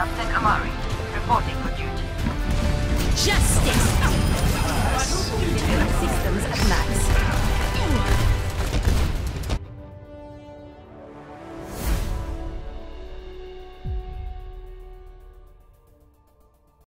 Captain Amari, reporting for duty. Justice!